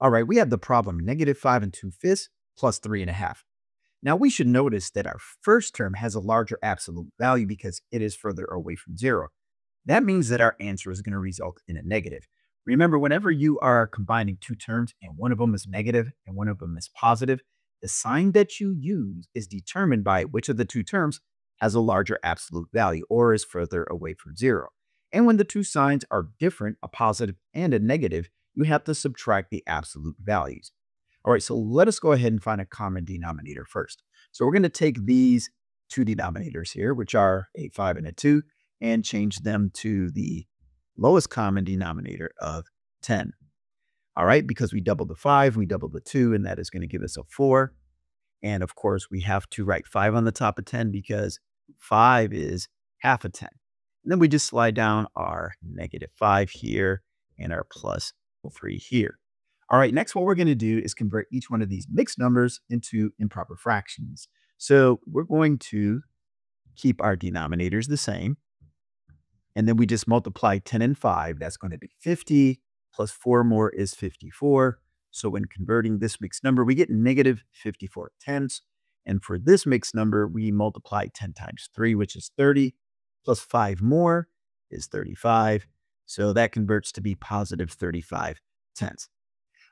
All right, we have the problem negative 5 and 2 fifths plus 3 and a half. Now we should notice that our first term has a larger absolute value because it is further away from zero. That means that our answer is going to result in a negative. Remember, whenever you are combining two terms and one of them is negative and one of them is positive, the sign that you use is determined by which of the two terms has a larger absolute value or is further away from zero. And when the two signs are different, a positive and a negative, you have to subtract the absolute values. All right, so let us go ahead and find a common denominator first. So we're going to take these two denominators here, which are a 5 and a 2, and change them to the lowest common denominator of 10. All right, because we doubled the 5, we doubled the 2, and that is going to give us a 4. And of course, we have to write 5 on the top of 10 because 5 is half of 10. And then we just slide down our negative 5 here and our plus 3 here. All right, next what we're going to do is convert each one of these mixed numbers into improper fractions. So we're going to keep our denominators the same. And then we just multiply 10 and 5. That's going to be 50 plus 4 more is 54. So when converting this mixed number, we get negative 54 tenths. And for this mixed number, we multiply 10 times 3, which is 30, plus 5 more is 35. So that converts to be positive 35 tenths.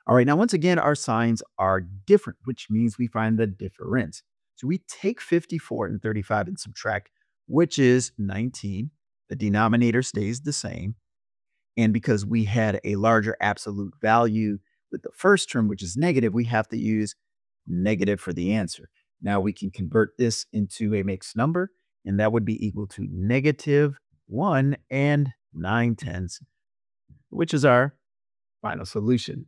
All right, now once again, our signs are different, which means we find the difference. So we take 54 and 35 and subtract, which is 19. The denominator stays the same. And because we had a larger absolute value with the first term, which is negative, we have to use negative for the answer. Now we can convert this into a mixed number, and that would be equal to negative 1 and 9 tenths, which is our final solution.